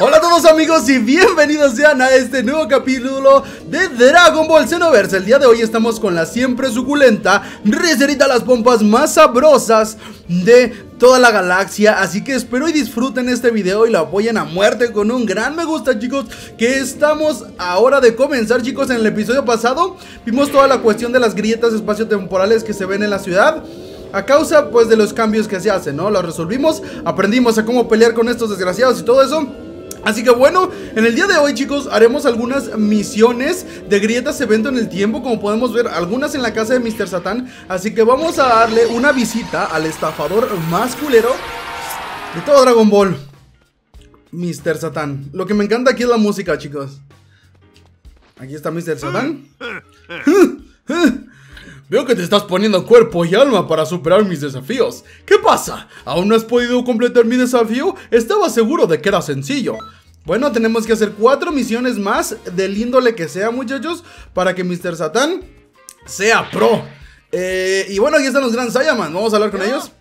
Hola a todos amigos y bienvenidos sean a este nuevo capítulo de Dragon Ball Xenoverse. El día de hoy estamos con la siempre suculenta Reserita las pompas más sabrosas de toda la galaxia. Así que espero y disfruten este video y lo apoyen a muerte con un gran me gusta chicos Que estamos ahora de comenzar chicos. En el episodio pasado vimos toda la cuestión de las grietas espaciotemporales que se ven en la ciudad a causa pues de los cambios que se hacen, ¿no? Lo resolvimos, aprendimos a cómo pelear con estos desgraciados y todo eso Así que bueno, en el día de hoy chicos haremos algunas misiones de grietas evento en el tiempo Como podemos ver, algunas en la casa de Mr. Satan Así que vamos a darle una visita al estafador más culero de todo Dragon Ball Mr. Satan Lo que me encanta aquí es la música chicos Aquí está Mr. Satan Veo que te estás poniendo cuerpo y alma para superar mis desafíos. ¿Qué pasa? ¿Aún no has podido completar mi desafío? Estaba seguro de que era sencillo. Bueno, tenemos que hacer cuatro misiones más del índole que sea, muchachos, para que Mr. Satan sea pro. Eh, y bueno, aquí están los Gran Saiyaman. Vamos a hablar con ellos.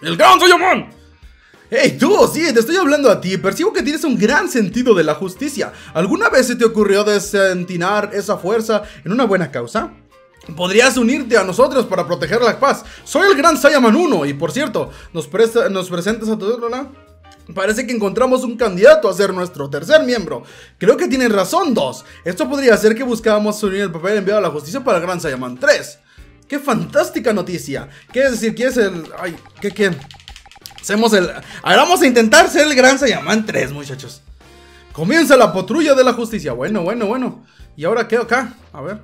¡El Gran Saiyaman! ¡Hey, tú! Sí, te estoy hablando a ti. Percibo que tienes un gran sentido de la justicia. ¿Alguna vez se te ocurrió desentinar esa fuerza en una buena causa? Podrías unirte a nosotros para proteger la paz. Soy el gran Saiyaman 1 y por cierto, nos, presta, nos presentas a todos, ¿no? Parece que encontramos un candidato a ser nuestro tercer miembro. Creo que tienen razón, dos. Esto podría ser que buscábamos unir el papel enviado a la justicia para el Gran Saiyaman 3. ¡Qué fantástica noticia! ¿Qué es decir? ¿Qué es el...? Ay, ¿qué qué? Hacemos el... Ahora vamos a intentar ser el Gran Saiyaman 3, muchachos. Comienza la patrulla de la justicia. Bueno, bueno, bueno. ¿Y ahora qué acá? A ver.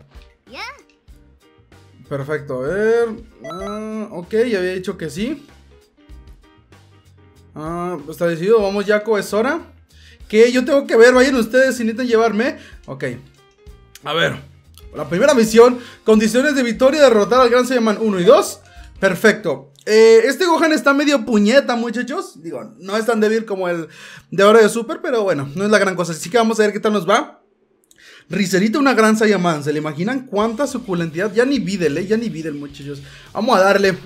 Perfecto, a ver. Ah, ok, ya había dicho que sí. Ah, está decidido, vamos Jaco, es hora. Que yo tengo que ver, vayan ustedes si necesitan llevarme. Ok. A ver. La primera misión, condiciones de victoria, derrotar al Gran Saiyaman 1 y 2. Perfecto. Eh, este Gohan está medio puñeta, muchachos. Digo, no es tan débil como el de ahora de Super, pero bueno, no es la gran cosa. Así que vamos a ver qué tal nos va. Ricerita una gran Saiyaman. ¿Se le imaginan cuánta suculentidad? Ya ni Videl, ¿eh? Ya ni Videl, muchachos. Vamos a darle.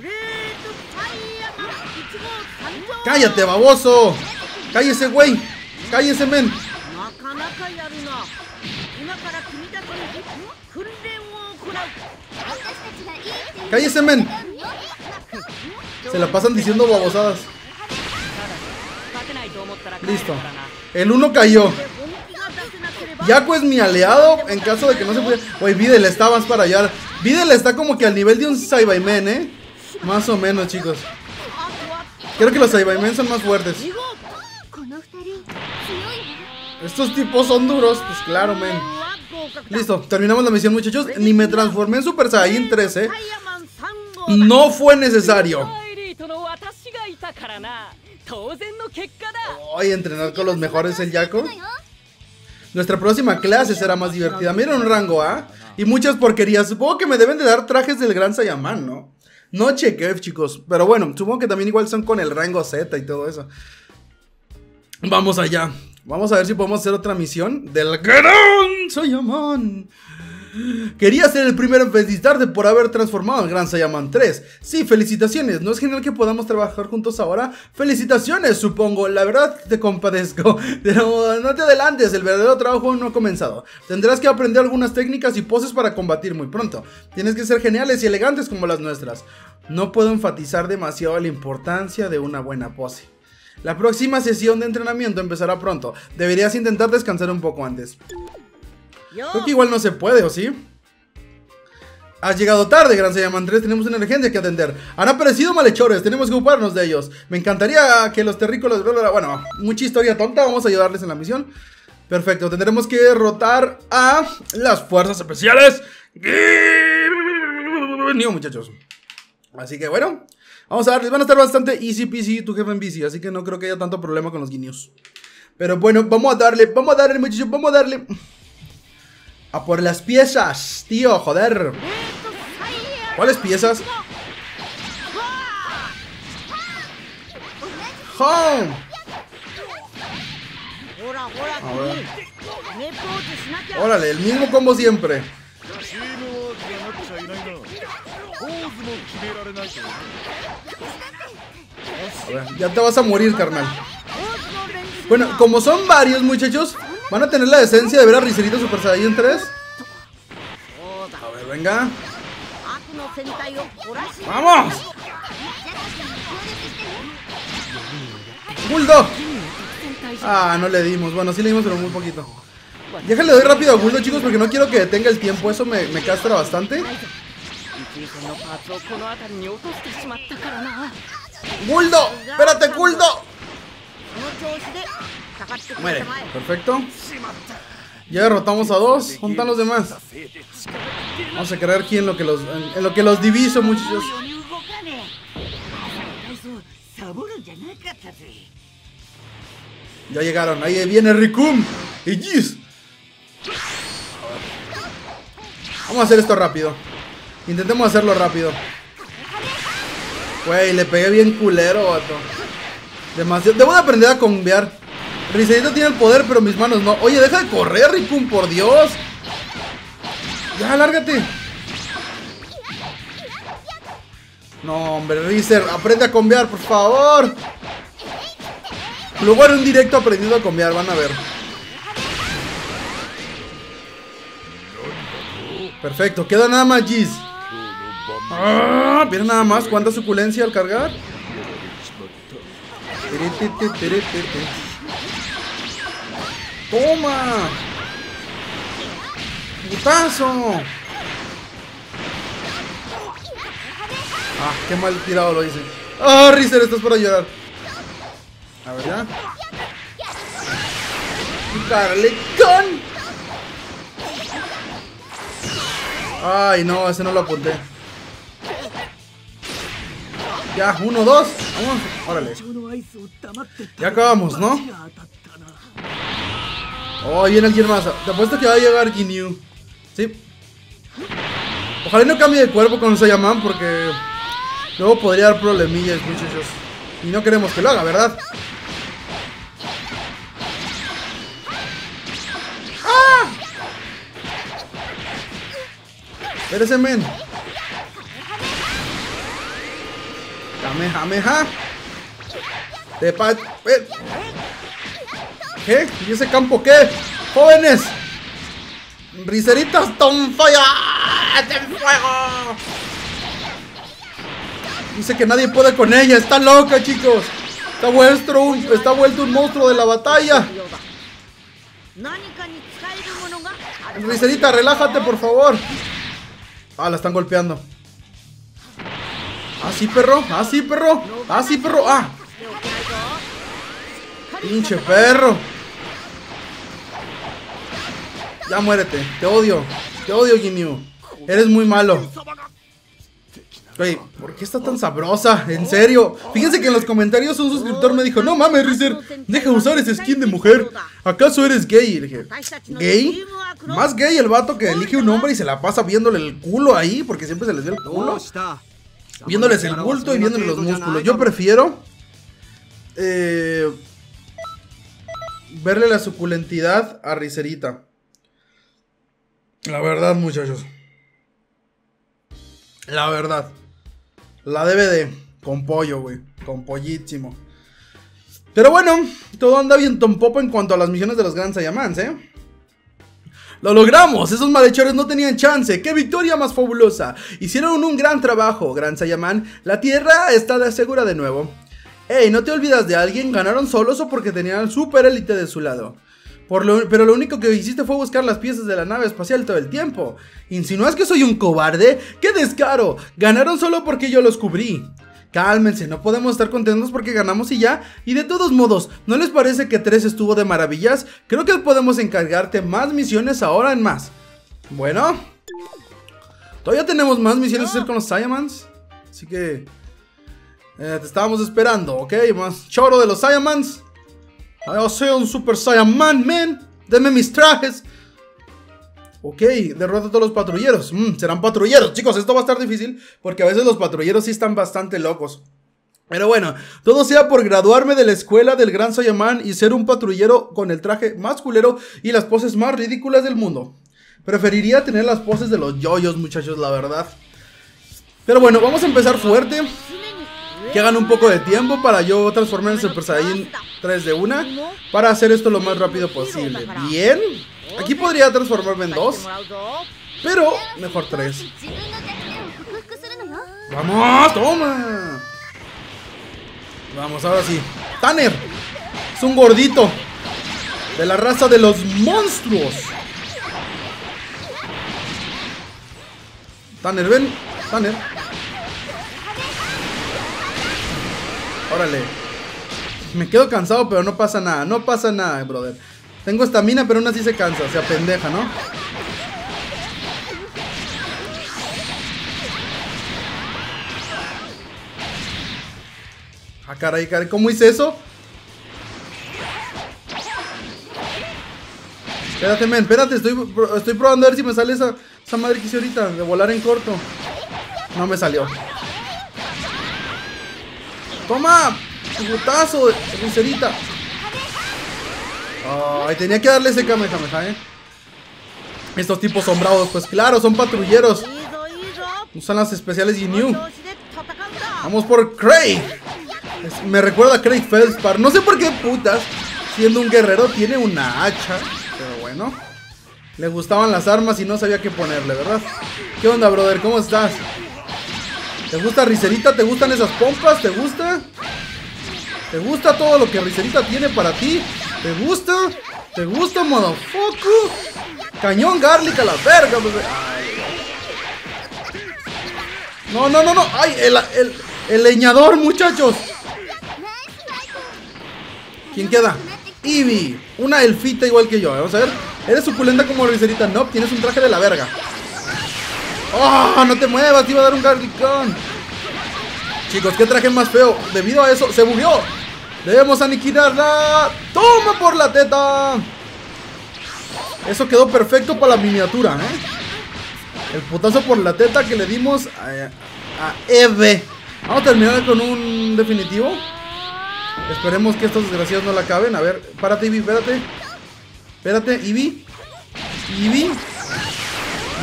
¡Cállate, baboso! ¡Cállese, güey! ¡Cállese, men! ¡Cállese, men! Se la pasan diciendo babosadas. Listo. El uno cayó. Yaku es mi aliado en caso de que no se pudiera. Oye, Videl está más para allá. Videl está como que al nivel de un Saibaimen, ¿eh? Más o menos, chicos. Creo que los Saibaimen son más fuertes. Estos tipos son duros, pues claro, men. Listo, terminamos la misión, muchachos. Ni me transformé en Super Saiyan 3, ¿eh? No fue necesario. Oye, entrenar con los mejores el Yaku. Nuestra próxima clase será más divertida. Miren un rango A y muchas porquerías. Supongo que me deben de dar trajes del Gran Saiyaman, ¿no? No chequé, chicos. Pero bueno, supongo que también igual son con el rango Z y todo eso. Vamos allá. Vamos a ver si podemos hacer otra misión del Gran Saiyaman. Quería ser el primero en felicitarte por haber transformado en Gran Saiyaman 3. Sí, felicitaciones. ¿No es genial que podamos trabajar juntos ahora? Felicitaciones, supongo. La verdad te compadezco. Pero no te adelantes, el verdadero trabajo no ha comenzado. Tendrás que aprender algunas técnicas y poses para combatir muy pronto. Tienes que ser geniales y elegantes como las nuestras. No puedo enfatizar demasiado la importancia de una buena pose. La próxima sesión de entrenamiento empezará pronto. Deberías intentar descansar un poco antes. Creo que igual no se puede, ¿o sí? Has llegado tarde, Gran Saiyaman 3, tenemos una emergencia que atender. Han aparecido malhechores, tenemos que ocuparnos de ellos. Me encantaría que los terrícolas... Bueno, mucha historia tonta, vamos a ayudarles en la misión. Perfecto, tendremos que derrotar a las fuerzas especiales. muchachos. Así que bueno, vamos a darles. Van a estar bastante easy peasy tu jefe en bici, así que no creo que haya tanto problema con los guiños. Pero bueno, vamos a darle, vamos a darle, muchachos, vamos a darle... A por las piezas, tío, joder. ¿Cuáles piezas? ¡Home! Órale, el mismo combo siempre. A ver, ya te vas a morir, carnal. Bueno, como son varios, muchachos, van a tener la decencia de ver a Ricerito Super Saiyan 3. A ver, venga. ¡Vamos! ¡Guldo! Ah, no le dimos. Bueno, sí le dimos, pero muy poquito. Déjale doy rápido a Guldo, chicos, porque no quiero que detenga el tiempo. Eso me, castra bastante. ¡Guldo! ¡Espérate, Guldo! Muere. Perfecto. Ya derrotamos a dos. Juntan los demás. Vamos a creer aquí en lo que los, en, lo que los diviso, muchachos. Ya llegaron. Ahí viene Rikum. Y Giz. Vamos a hacer esto rápido. Intentemos hacerlo rápido. Güey, le pegué bien culero, vato. Demasiado. Debo de aprender a cambiar. Ricerito tiene el poder, pero mis manos no. Oye, deja de correr, Rikun, por Dios. Ya, lárgate. No, hombre, Rizer, aprende a cambiar, por favor. Luego en un directo aprendiendo a cambiar, van a ver. Perfecto, queda nada más Giz. Ah, nada más cuánta suculencia al cargar. ¡Toma! ¡Putazo! Ah, qué mal tirado lo hice. ¡Ah, oh, Rizer, estás para llorar! A ver, ya. ¡Carlecón! Ay, no, ese no lo apunté. Ya, uno, dos. Vamos, órale. Ya acabamos, ¿no? Oh, viene alguien más. Te apuesto que va a llegar Ginyu. Sí. Ojalá no cambie de cuerpo con Sayaman porque luego podría dar problemillas, muchachos. Y no queremos que lo haga, ¿verdad? ¡Ah! Espérese, men. Kamehameha. De pa eh. ¿Qué? ¿Y ese campo qué? ¡Jóvenes! ¡Riceritas fire! ¡En fuego! Dice que nadie puede con ella. Está loca, chicos. Está, vuestro, está vuelto un monstruo de la batalla. Ricerita, relájate, por favor. Ah, la están golpeando. Ah, sí, perro. Ah, sí, perro. Ah, sí, perro. Ah. Pinche perro. Ya muérete. Te odio. Te odio, Ginyu. Eres muy malo. Oye, ¿por qué está tan sabrosa? En serio. Fíjense que en los comentarios un suscriptor me dijo, no mames, Rizer, deja de usar ese skin de mujer. ¿Acaso eres gay? Y le dije, ¿gay? Más gay el vato que elige un hombre y se la pasa viéndole el culo ahí, porque siempre se les ve el culo. Viéndoles el bulto y viéndoles los músculos. Yo prefiero eh, verle la suculentidad a Ricerita. La verdad, muchachos. La verdad. La DVD. Con pollo, güey. Con pollísimo. Pero bueno, todo anda bien tompopo en cuanto a las misiones de los Gran Saiyamans, ¿eh? ¡Lo logramos! Esos malhechores no tenían chance. ¡Qué victoria más fabulosa! Hicieron un gran trabajo, Gran Saiyaman. La Tierra está de segura de nuevo. ¡Ey! ¿No te olvidas de alguien? ¿Ganaron solos o porque tenían super élite de su lado? Pero lo único que hiciste fue buscar las piezas de la nave espacial todo el tiempo. ¿Insinúas que soy un cobarde? ¡Qué descaro! Ganaron solo porque yo los cubrí. Cálmense, no podemos estar contentos porque ganamos y ya. Y de todos modos, ¿no les parece que 3 estuvo de maravillas? Creo que podemos encargarte más misiones ahora en más. Bueno. Todavía tenemos más misiones que hacer con los Saiyamans. Así que... Eh, te estábamos esperando, ¿ok? Más choro de los Saiyamans. Yo soy un Super Saiyan Man, man. Deme mis trajes. Ok, derrota a todos los patrulleros. Mm, serán patrulleros. Chicos, esto va a estar difícil porque a veces los patrulleros sí están bastante locos. Pero bueno, todo sea por graduarme de la escuela del Gran Saiyaman y ser un patrullero con el traje más culero y las poses más ridículas del mundo. Preferiría tener las poses de los yoyos, muchachos, la verdad. Pero bueno, vamos a empezar fuerte. Que hagan un poco de tiempo para yo transformarme en Super Saiyan tres de una para hacer esto lo más rápido posible. Bien. Aquí podría transformarme en dos. Pero mejor tres. ¡Vamos! ¡Toma! Vamos, ahora sí. Tanner. Es un gordito. De la raza de los monstruos. Tanner, ven. Tanner. Órale. Me quedo cansado, pero no pasa nada. No pasa nada, brother. Tengo estamina, pero aún así se cansa. Se apendeja, ¿no? Ah, caray, caray. ¿Cómo hice eso? Espérate, men, espérate, estoy, estoy probando a ver si me sale esa, esa madre que hice ahorita, de volar en corto. No me salió. ¡Toma! ¡Putazo! ¡Ricerita! Ay, tenía que darle ese Kamehameha, eh. Estos tipos sombrados, pues claro, son patrulleros. Usan las especiales Ginyu. Vamos por Craig. me recuerda a Craig Feldspar. No sé por qué putas, siendo un guerrero, tiene una hacha. Pero bueno. Le gustaban las armas y no sabía qué ponerle, ¿verdad? ¿Qué onda, brother? ¿Cómo estás? ¿Te gusta Ricerita? ¿Te gustan esas pompas? ¿Te gusta? ¿Te gusta todo lo que Ricerita tiene para ti? ¿Te gusta? ¿Te gusta, motherfucker? Cañón garlic a la verga, bebé. No, no, no, no. Ay, el, el, leñador, muchachos. ¿Quién queda? Ivy. Una elfita igual que yo. Vamos a ver. Eres suculenta como Ricerita. No, tienes un traje de la verga. ¡Oh! No te muevas, te iba a dar un garlicón. Chicos, qué traje más feo. Debido a eso, se bugueó. Debemos aniquilarla. ¡Toma por la teta! Eso quedó perfecto para la miniatura, ¿eh? El putazo por la teta que le dimos a, a Eve. Vamos a terminar con un definitivo. Esperemos que estos desgraciados no la acaben. A ver, párate, Ivy, espérate. Espérate, Ivy. Ivy.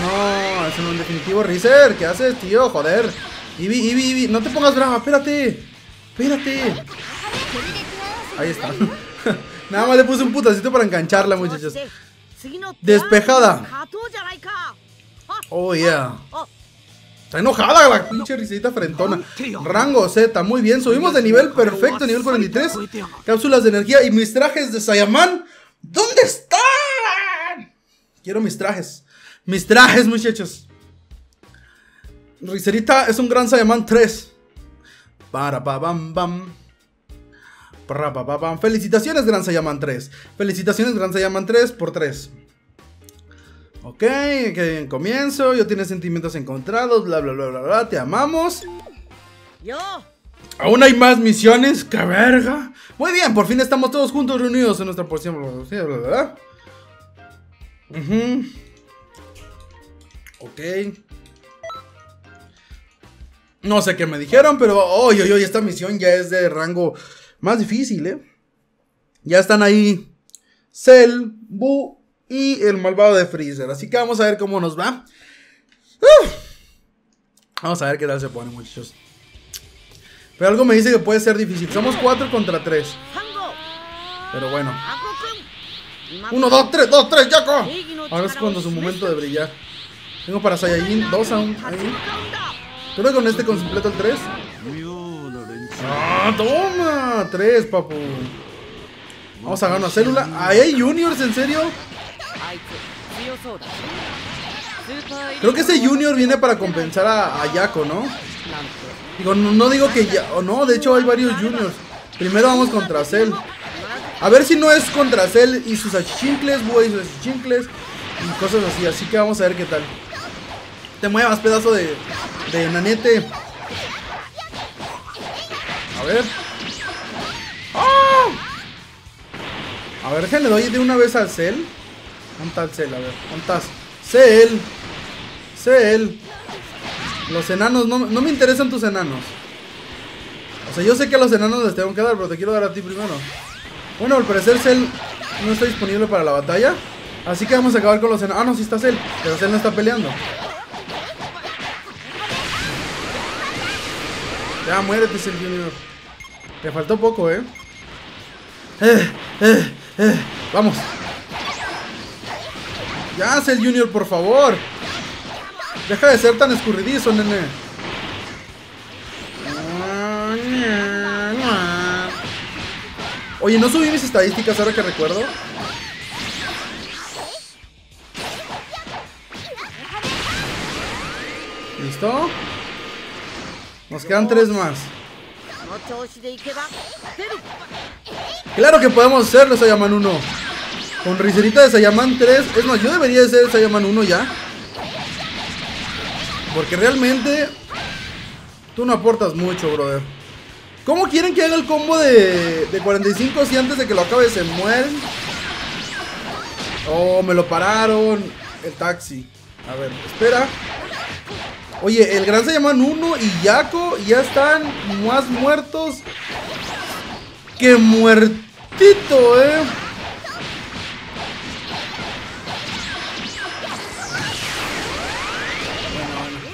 No, es un definitivo. Rizer, ¿qué haces, tío? Joder. Ivy, Ivy, Ivy. No te pongas brava, espérate. Espérate. Ahí está. Nada más le puse un putacito para engancharla, muchachos. Despejada. Oh, yeah. Está enojada la pinche risita frentona. Rango Z, muy bien. Subimos de nivel perfecto, nivel 43. Cápsulas de energía y mis trajes de Sayaman. ¿Dónde están? Quiero mis trajes. Mis trajes, muchachos. Ricerita es un gran Saiyaman 3. Para pa bam bam. Para pa, bam. Felicitaciones, Gran Saiyaman 3. Felicitaciones, Gran Saiyaman 3 por 3. Ok, que comienzo. Yo tiene sentimientos encontrados. Bla bla bla bla bla. Te amamos. Aún hay más misiones. ¡Qué verga! Muy bien, por fin estamos todos juntos reunidos en nuestra porción. Bla bla bla. Ok. No sé qué me dijeron, pero hoy, hoy, hoy, esta misión ya es de rango más difícil, ¿eh? Ya están ahí Cell, Bu y el malvado de Freezer. Así que vamos a ver cómo nos va. Vamos a ver qué tal se pone, muchachos. Pero algo me dice que puede ser difícil. Somos 4 contra 3. Pero bueno. 1, 2, 3, 2, 3, Yako. Ahora es cuando su momento de brillar. Tengo para Saiyajin 2 aún ahí. Creo con este completo el 3. ¡Ah, toma! 3, papu. Vamos a ganar una célula. ¿Ahí hay juniors, en serio? Creo que ese junior viene para compensar a, a Yako, ¿no? Digo, no, digo que ya... O no, de hecho hay varios juniors. Primero vamos contra Cell. A ver si no es contra Cell y sus achichincles, güey, sus achichincles y cosas así. Así que vamos a ver qué tal. Te muevas, pedazo de, de nanete. A ver. ¡Oh! A ver, déjenle doy de una vez al Cell. ¿Dónde está el Cell? A ver, ¿dónde estás? Cell. Cell. Los enanos, no, no me interesan tus enanos. O sea, yo sé que a los enanos les tengo que dar, pero te quiero dar a ti primero. Bueno, al parecer Cell no está disponible para la batalla. Así que vamos a acabar con los enanos. Ah, no, sí está Cell. Pero Cell no está peleando. Ya, muérete, Cell Junior. Te faltó poco, ¿eh? Eh, eh, eh. Vamos. Ya, el Junior, por favor. Deja de ser tan escurridizo, nene. Oye, no subí mis estadísticas ahora que recuerdo. ¿Listo? Nos quedan tres más. Claro que podemos hacerlo, Sayaman 1. Con riserita de Sayaman 3. Es más, yo debería de ser Sayaman 1 ya. Porque realmente tú no aportas mucho, brother. ¿Cómo quieren que haga el combo de, de 45 si antes de que lo acabe se mueren? Oh, me lo pararon. El taxi. A ver, espera. Oye, el gran se llaman Uno y Yaco ya están más muertos que muertito, eh.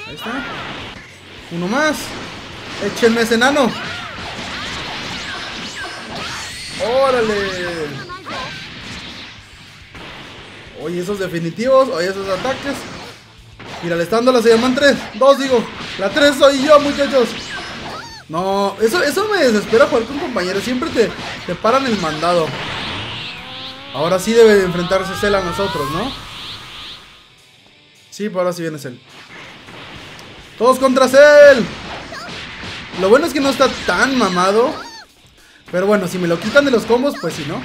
Ahí está. Uno más. Échenme ese enano. ¡Órale! Oye, esos definitivos. Oye, esos ataques. Mira, le está dando la se llaman 3. Dos, digo. La 3 soy yo, muchachos. No, eso, eso me desespera jugar con compañeros. Siempre te, te paran el mandado. Ahora sí debe de enfrentarse Cell a nosotros, ¿no? Sí, pues ahora sí viene Cell. Todos contra Cell. Lo bueno es que no está tan mamado. Pero bueno, si me lo quitan de los combos, pues sí, ¿no?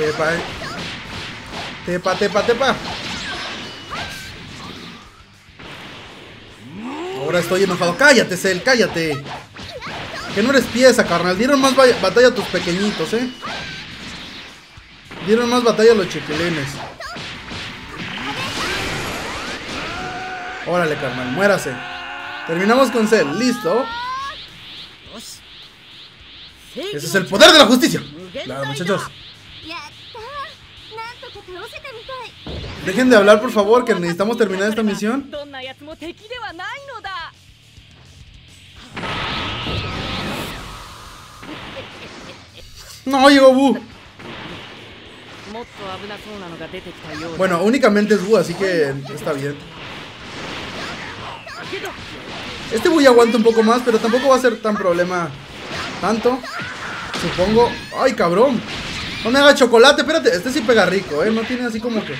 Eh. Tepa, tepa, tepa. Ahora estoy enojado. Cállate, Cell, cállate. Que no eres pieza, carnal. Dieron más batalla a tus pequeñitos, ¿eh? Dieron más batalla a los chiquilines. Órale, carnal, muérase. Terminamos con Cell, listo. Ese es el poder de la justicia. Claro, muchachos. Dejen de hablar, por favor, que necesitamos terminar esta misión. No, llegó Bu. Bueno, únicamente es Bu, así que está bien. Este Bu aguanta un poco más, pero tampoco va a ser tan problema tanto. Supongo. ¡Ay, cabrón! No me haga chocolate, espérate. Este sí pega rico, ¿eh? No tiene así como que...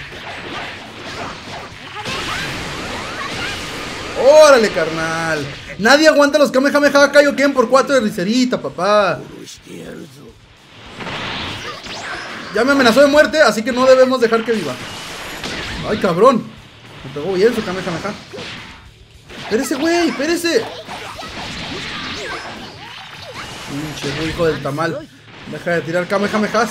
¡Órale, carnal! Nadie aguanta los Kamehameha Kaioken por 4 de ricerita, papá. Ya me amenazó de muerte, así que no debemos dejar que viva. ¡Ay, cabrón! Me pegó bien su Kamehameha. ¡Espérese, güey! ¡Espérese! Pinche hijo del tamal. Deja de tirar Kamehamehas.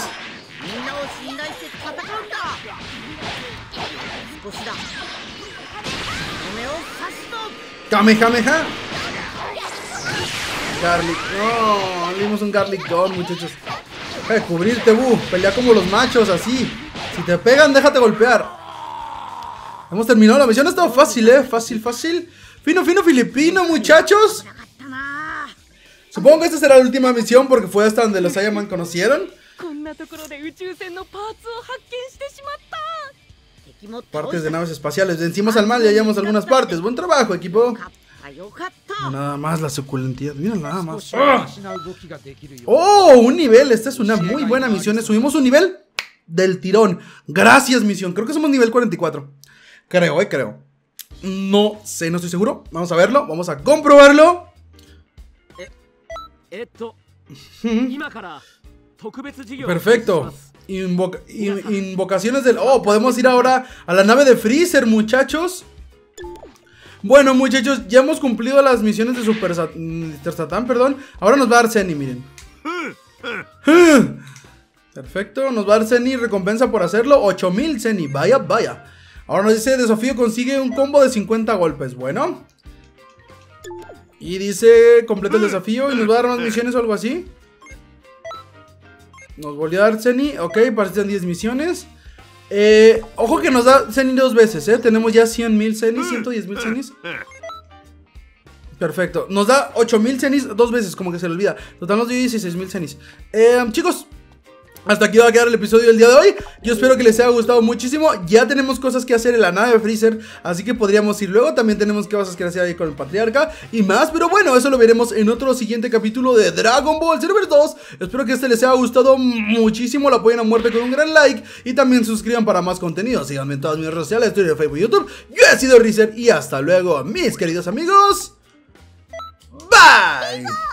Kamehameha. Garlic. No, dimos un Garlic Gun, muchachos. Deja de cubrirte, Bu. Pelea como los machos, así. Si te pegan, déjate golpear. Hemos terminado la misión. Ha estado fácil, eh. Fácil, fácil. Fino, fino filipino, muchachos. Supongo que esta será la última misión porque fue hasta donde los Saiyaman conocieron. Partes de naves espaciales. Vencimos al mal y hallamos algunas partes. Buen trabajo, equipo. Nada más la suculentidad. Mira nada más. ¡Oh! Un nivel. Esta es una muy buena misión. Subimos un nivel del tirón. Gracias, misión. Creo que somos nivel 44. Creo, eh, creo. No sé, no estoy seguro. Vamos a verlo. Vamos a comprobarlo. Perfecto. Invocaciones del... Oh, podemos ir ahora a la nave de Freezer, muchachos. Bueno, muchachos, ya hemos cumplido las misiones de Super Satan, perdón. Ahora nos va a dar Zeni, miren. Perfecto, nos va a dar Zeni recompensa por hacerlo. 8000 Zeni, vaya, vaya. Ahora nos dice desafío consigue un combo de 50 golpes. Bueno. Y dice, completa el desafío y nos va a dar más misiones o algo así. Nos volvió a dar Zeni. Ok, parecen 10 misiones. Eh, ojo que nos da Zeni dos veces, ¿eh? Tenemos ya 100 mil Zenis, 110 mil Zenis. Perfecto. Nos da 8000 cenis dos veces, como que se le olvida. Total nos dio 16000 cenis. Eh, chicos, hasta aquí va a quedar el episodio del día de hoy. Yo espero que les haya gustado muchísimo. Ya tenemos cosas que hacer en la nave Freezer. Así que podríamos ir luego. También tenemos cosas que hacer ahí con el Patriarca y más. Pero bueno, eso lo veremos en otro siguiente capítulo de Dragon Ball Server 2. Espero que este les haya gustado muchísimo. Lo apoyen a muerte con un gran like. Y también suscriban para más contenido. Síganme en todas mis redes sociales, Twitter, Facebook YouTube. Yo he sido Freezer y hasta luego, mis queridos amigos. Bye.